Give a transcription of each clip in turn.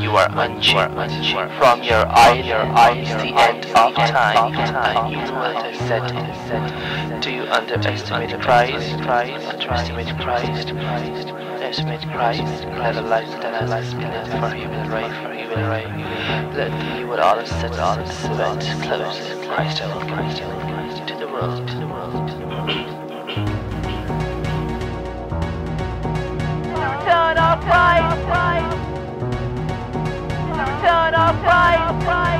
you are unchanged from your eyes, the end of time, and you will set Do you underestimate Christ? Underestimate Christ, underestimate Christ. Let a life, let a life spirit for human right, for human right. Let you would all set all sweat, close, Christ, I will Christ, I will Christ, to the world, to the world. Return of Christ, Christ. Pride.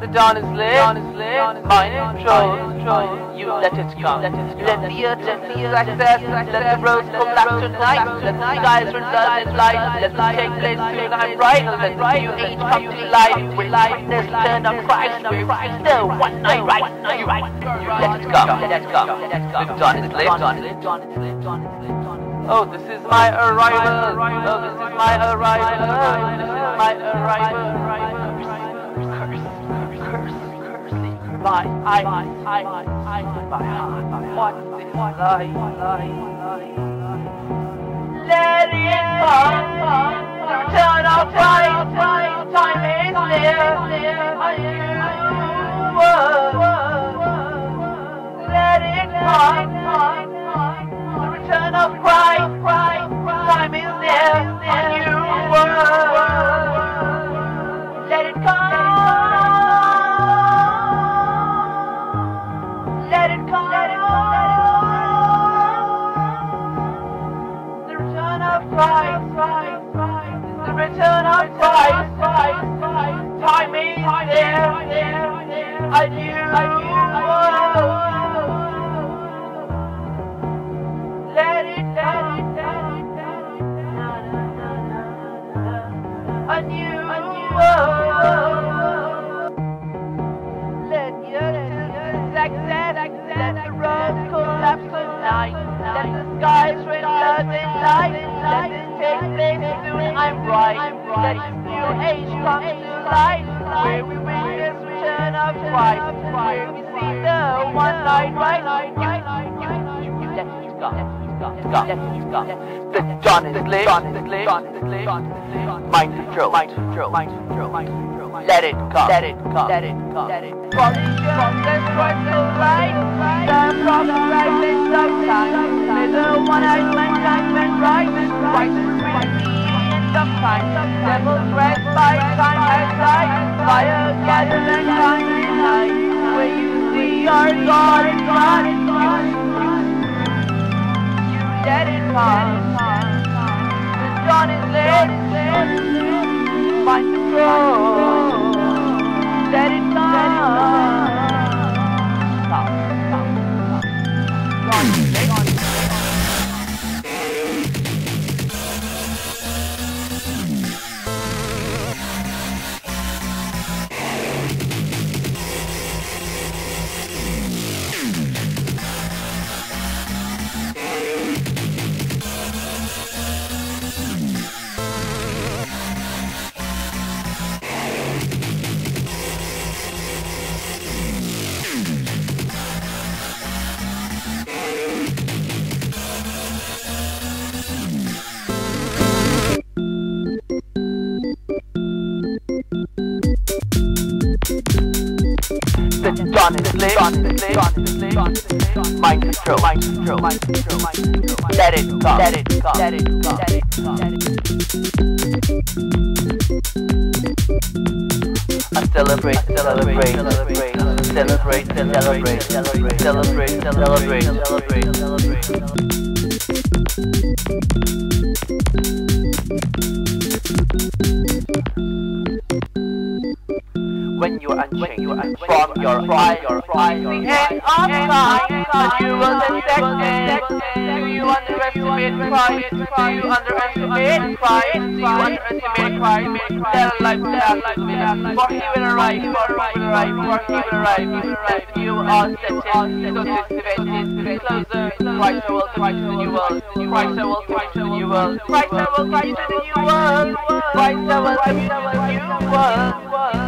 The dawn is lit. Dawn is lit mine is control. You let it come. Let the earth, the access, let the roads collapse tonight. Let the skies return in light. Let them take place tonight bright. Let the age come to life. With witness turn of Christ. We still one night right. You, let it come. Let it come. The dawn is lit. Oh, this is my arrival. Oh, this is my arrival. This is my arrival. Let it come. The return of Christ. Time is near. Let it come. Return of Christ. Time is near. A new world. turn on twice. Time me there. A new, a new world. Let it down, down, down, down. A new, a new world. Let your zigzag, let the road collapse tonight. Let the skies red, let it light, take place soon, I'm right. Let new age come to light. Where we witness return of Christ. Where we see the one night right. You, you, you, you. The dawn is lit. Dawn is lit. Dawn is lit. Mind control. Mind control. Mind control. Mind control. Let it go. Let it go. Let it go. Let it go. Let's try to light. The problem right in sometime. May the one-eyed man and right. Right sometime. Devil dressed by time outside. Fire gathers and time in night. Where you see our God is God. You let it come. The dawn is lit. Find control. Let it come. Dawn is lit. Mind control. Mind control. Mind control. Mind control. Let it go. Let it go. Let it go. Let it go. It go. Celebrate, celebrate, celebrate, celebrate, celebrate, celebrate, celebrate, celebrate, celebrate, celebrate. When you are unchained you are from your eye, your the end of time, but you will detect Do you underestimate pride? Do you underestimate pride? Do you underestimate pride? Tell life, tell life, for he will arrive, for he will arrive, for he will arrive. You are setting, so this event is closer. Christ will to the new world. Christ will to the new world. Christ will to the new world. Christ will to the new world.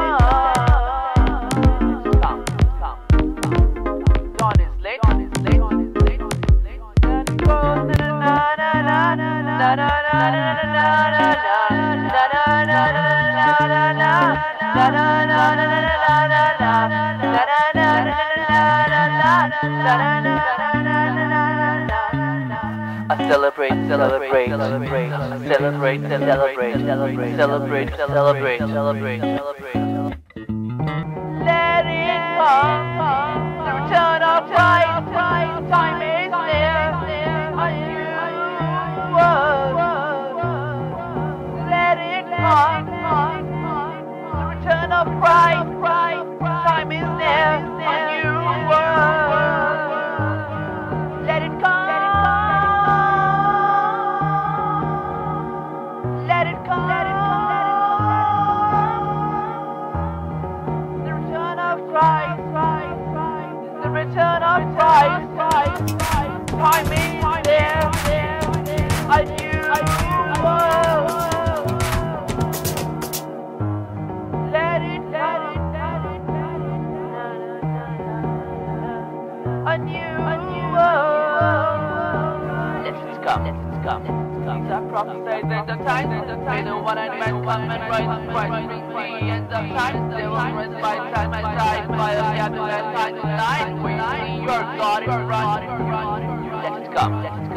Celebrate, celebrate, celebrate, celebrate, celebrate, celebrate, celebrate, celebrate, celebrate,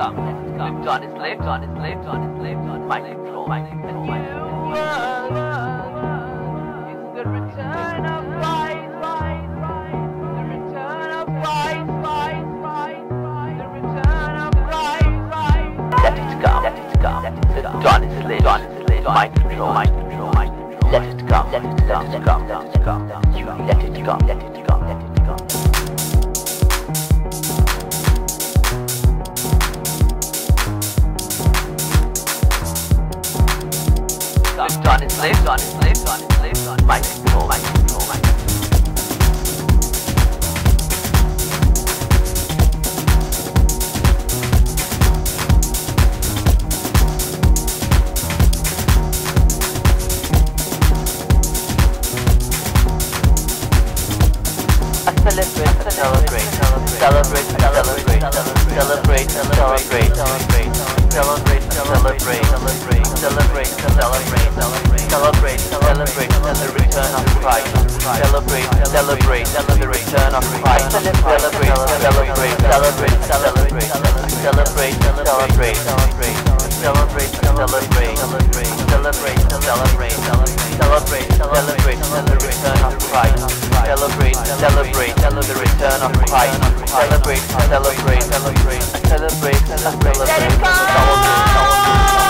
come, Let it come. Lift on his lift on his lift on his lift on my control, my control, my the return of. The return of. The return. Let it come, let it come. Lift on his lift on his lift on my. Let it come, let it come, let it come, let it come. Let it come, let it come. Done, done, enslaved, done, enslaved, done, enslaved, done, right, control, right. Celebrate, celebrate, celebrate, celebrate, celebrate, celebrate, celebrate, celebrate, celebrate, celebrate, celebrate, celebrate, celebrate, celebrate, the return of Christ. Celebrate, celebrate, the return of Christ. Celebrate, celebrate, celebrate, celebrate, celebrate. Let it go. Let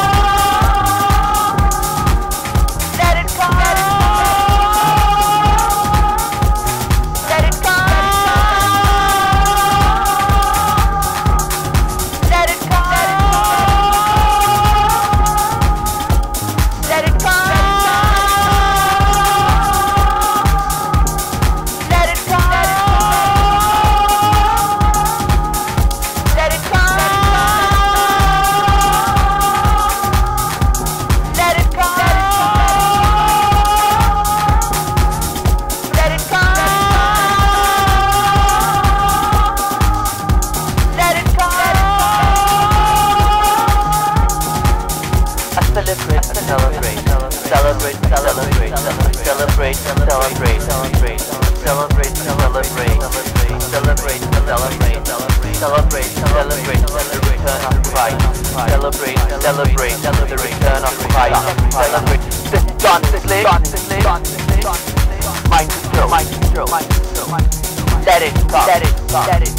Set it Set it.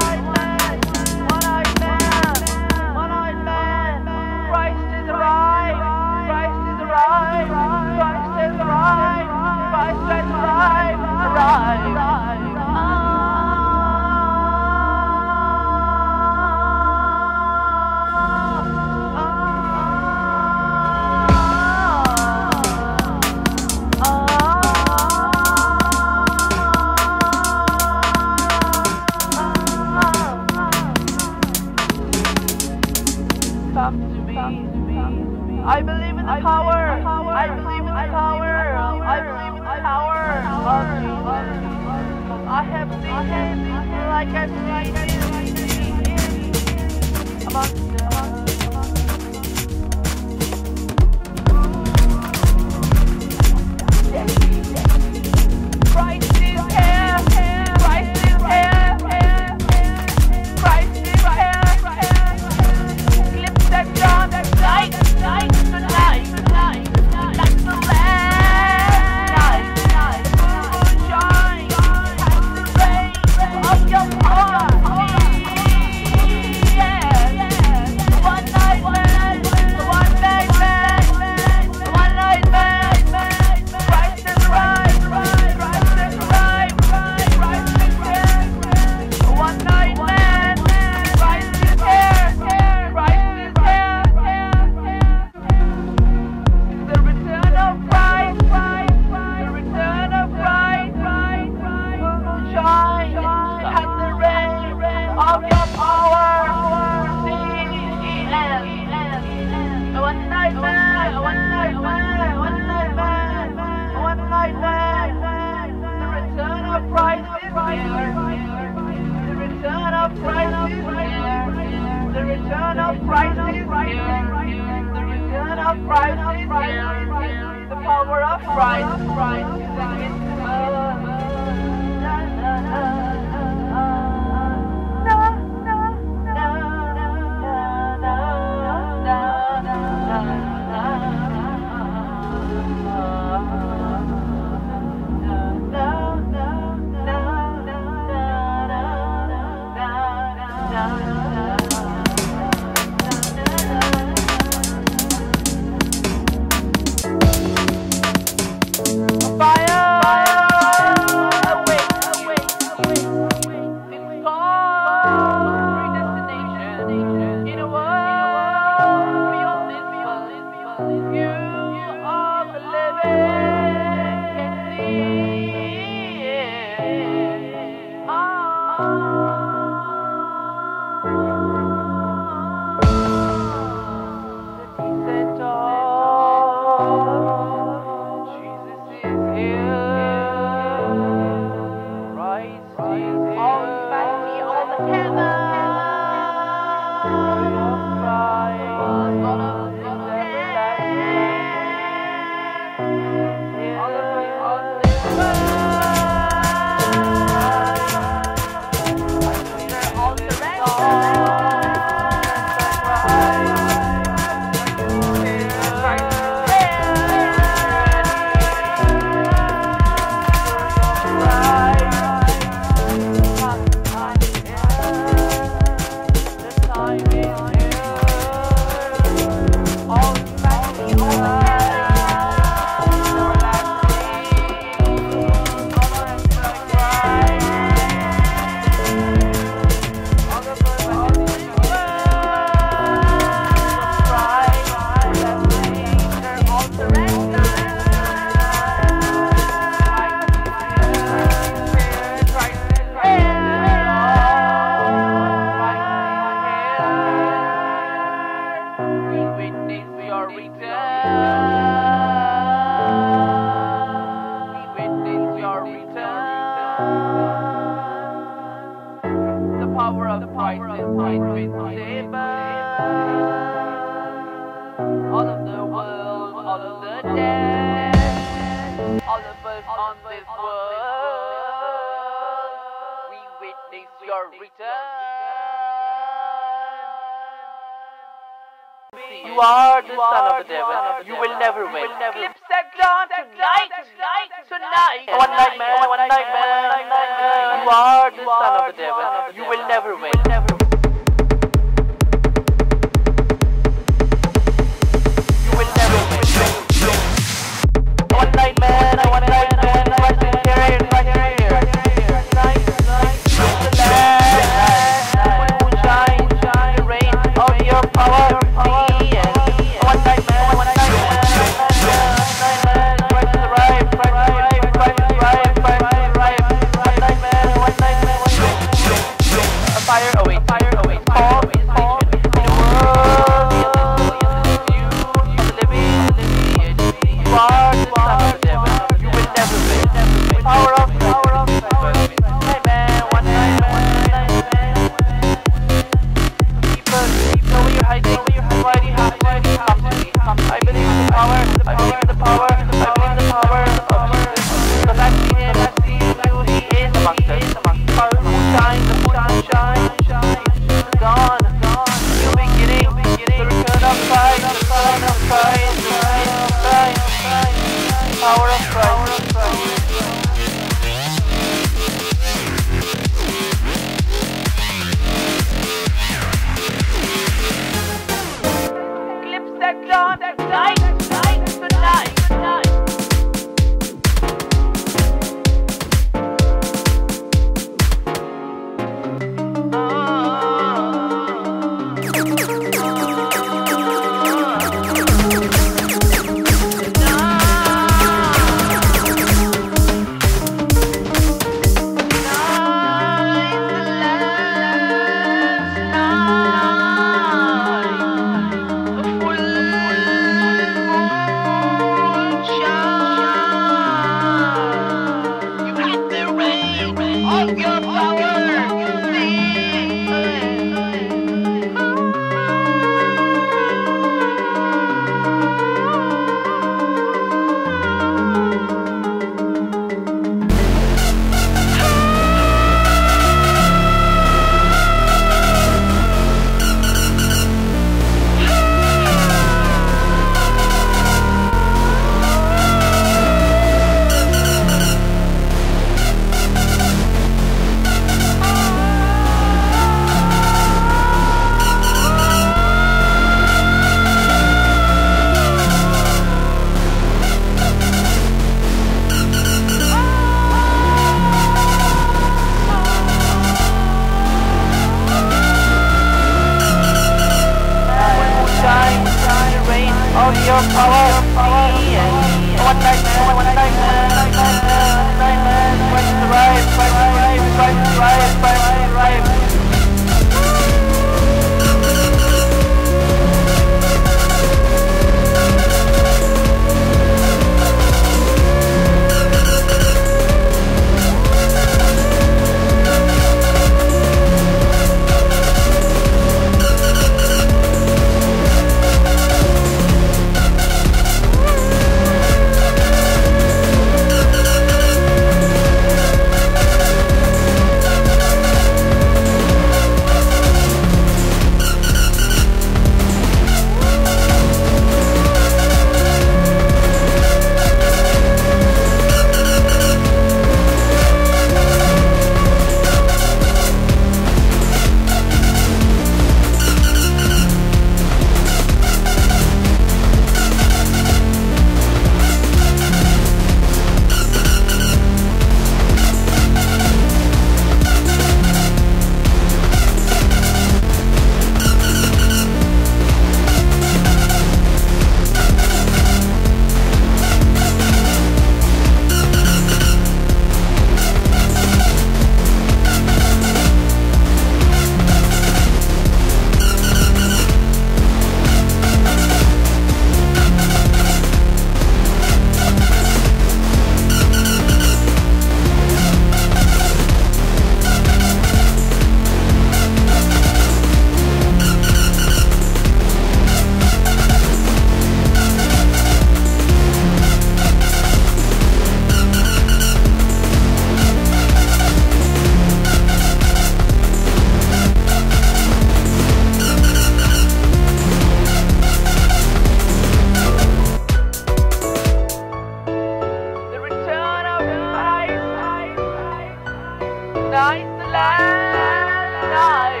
Night the night, full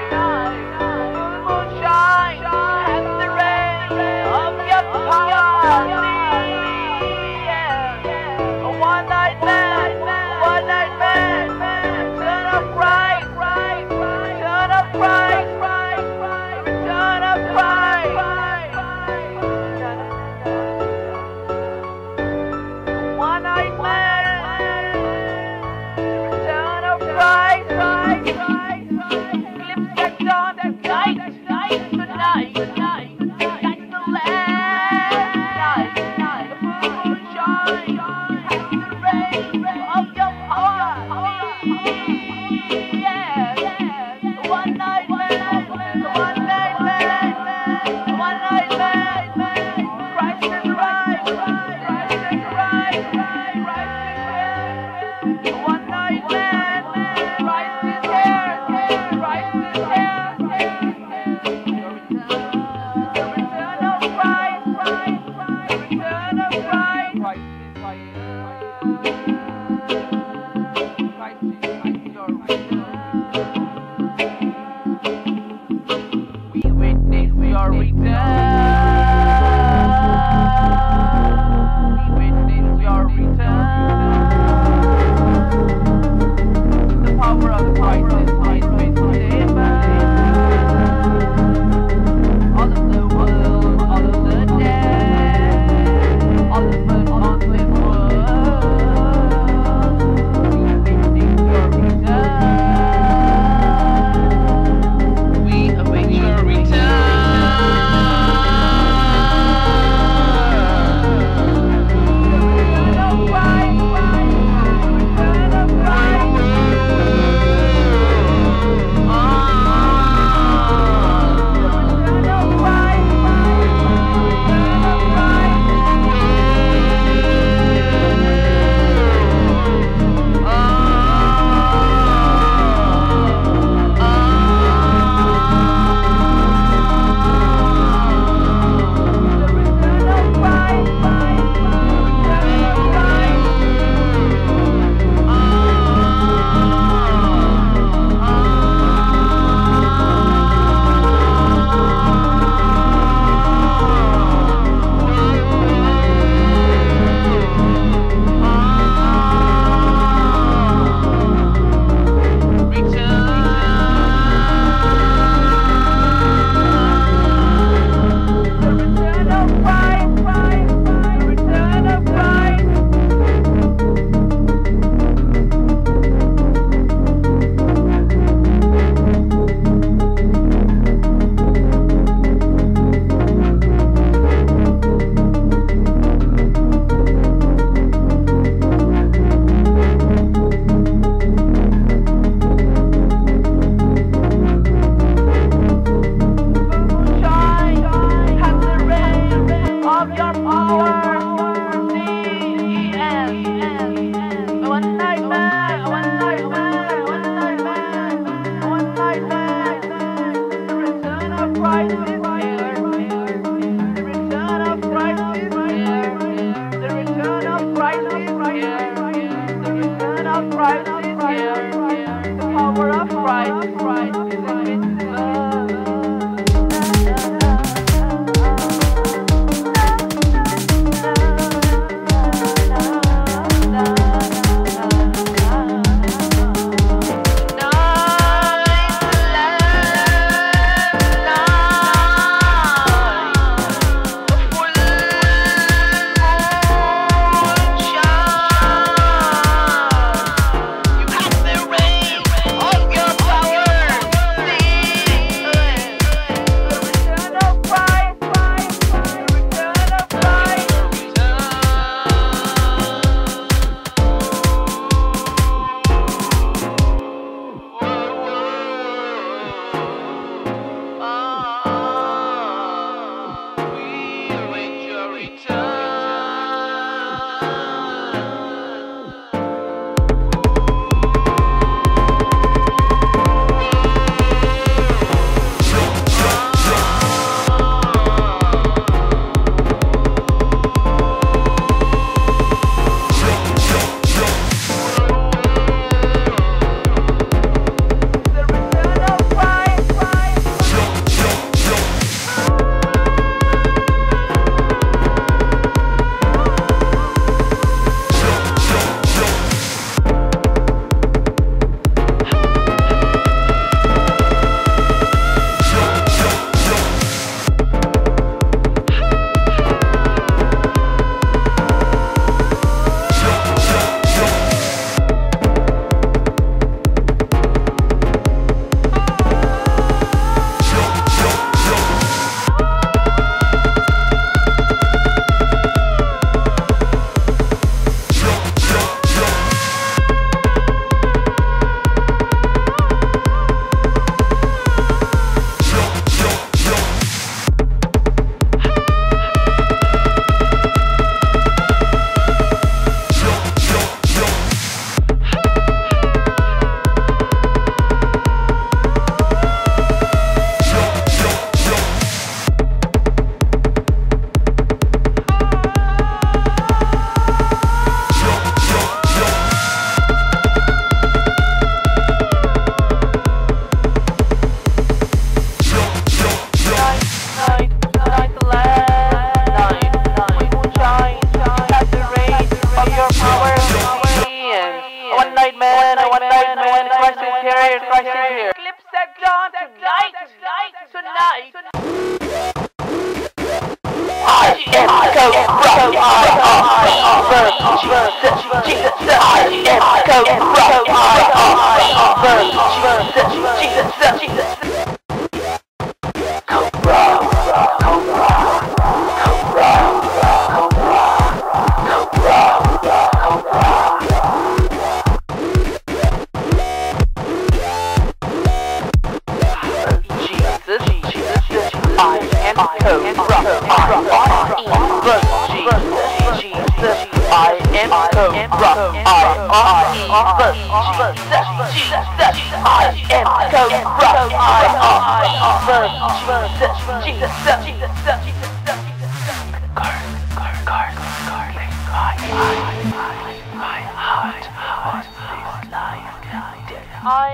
I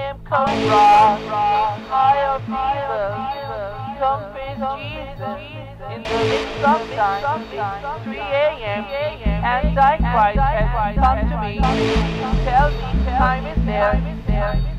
am Kobra, I am Jesus, come face Jesus, in the midst of time, 3 a.m., Antichrist has come to me, tell me time is there,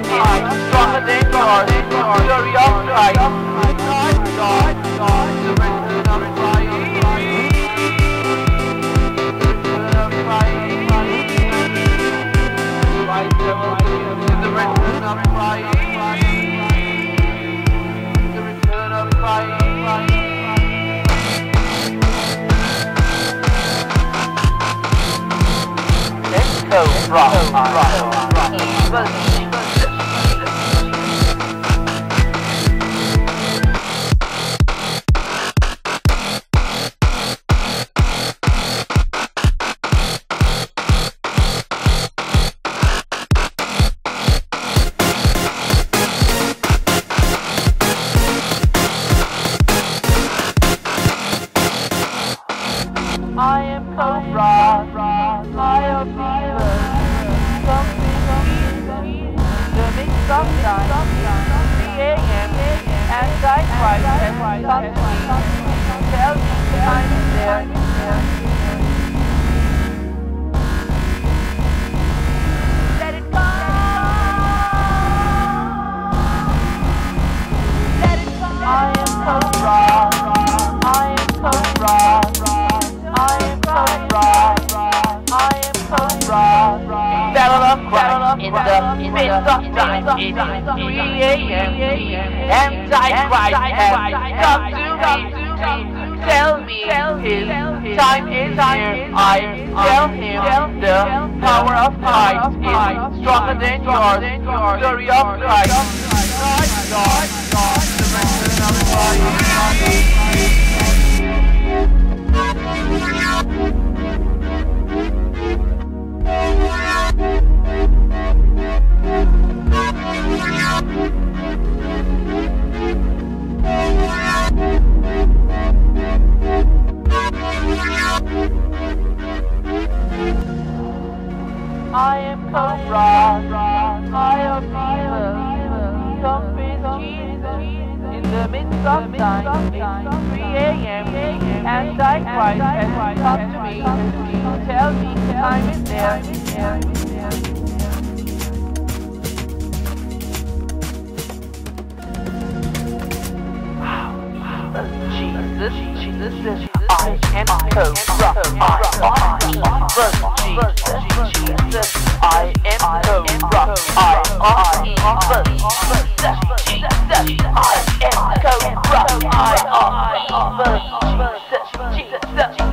Christ is stronger than yours. Glory of Christ. God, the return of. The return of the return of. Let's go rock, rock, rock, I in the midst of time. It is 3 a.m. Antichrist has come to me. Tell me his time is here. I tell him the power of Christ is stronger than yours. Glory of Christ. God, God, God, the return of Christ. I am Kobra, I am evil, come with Jesus in the midst of time. It's 3 a.m. Antichrist has come to me. Tell me time is there. Jesus, Jesus, Jesus, Jesus, I am Kobra, I am evil, Jesus,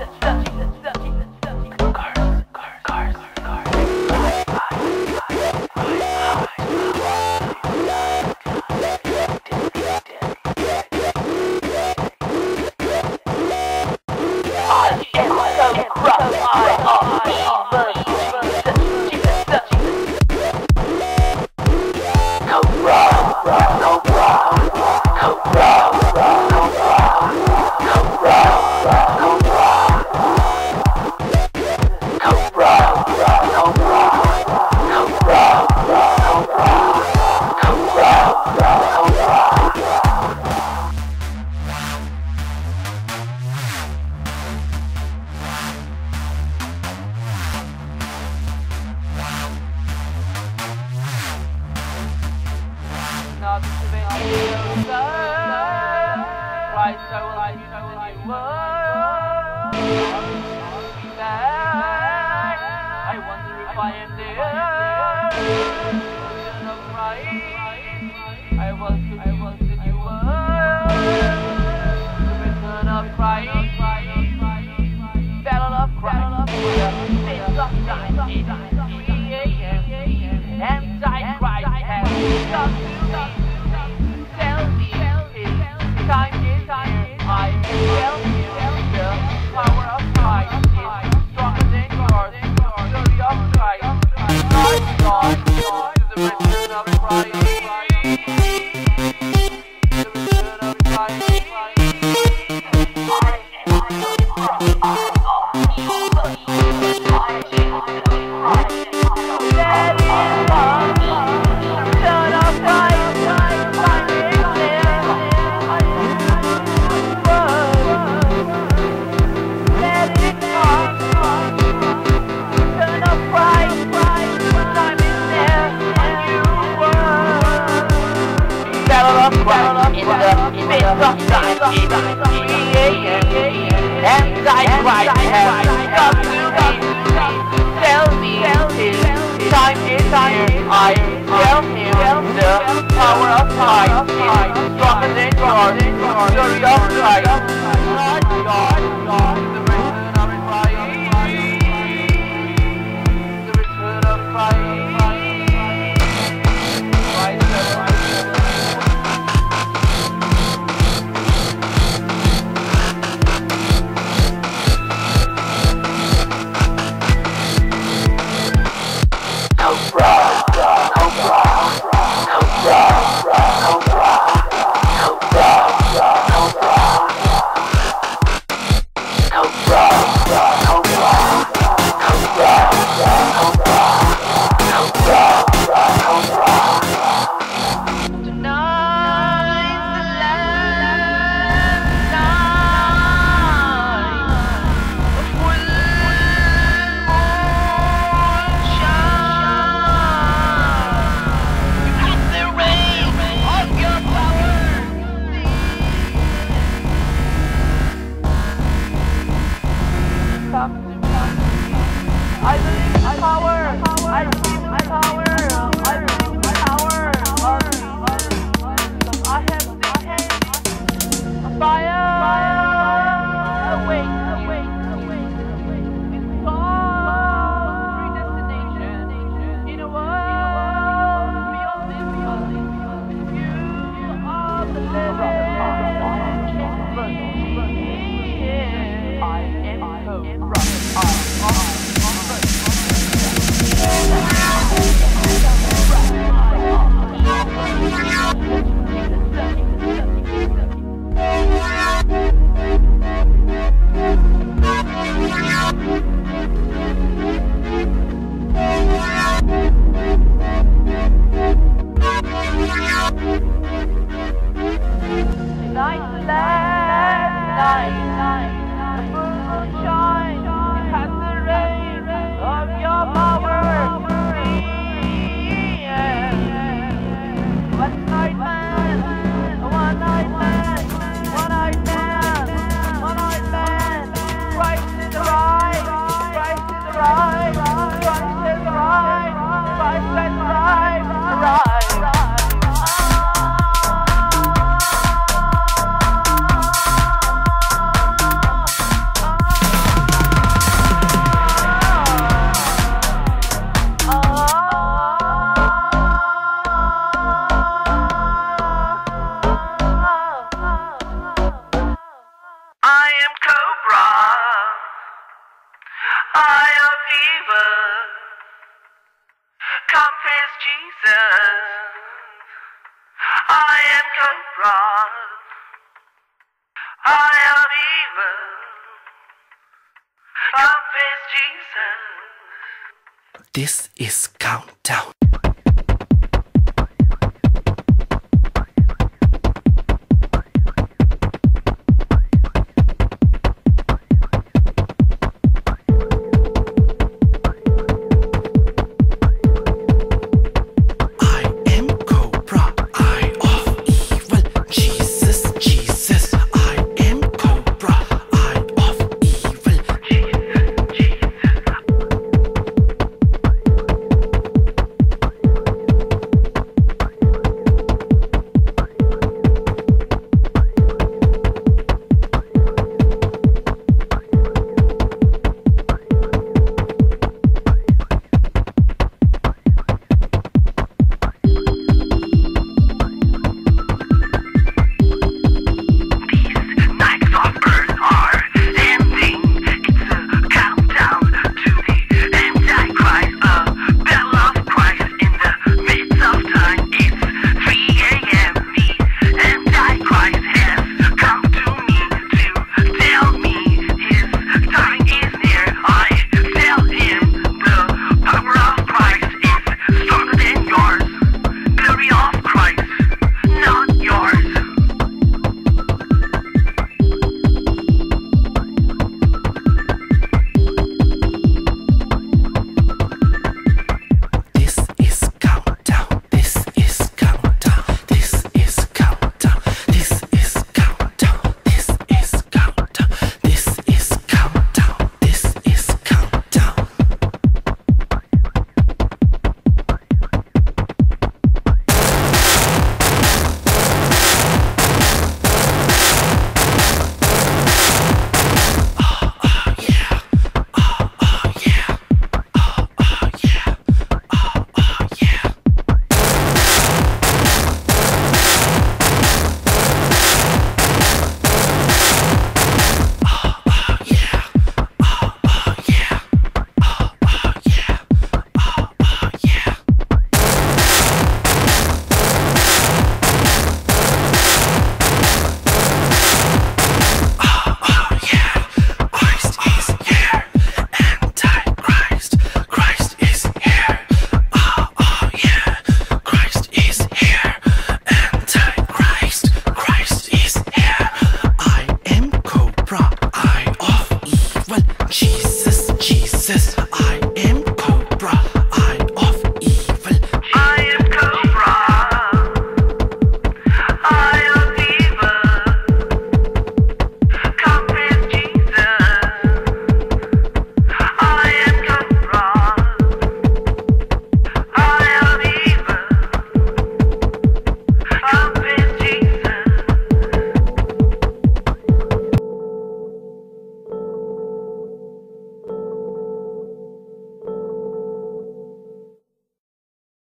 last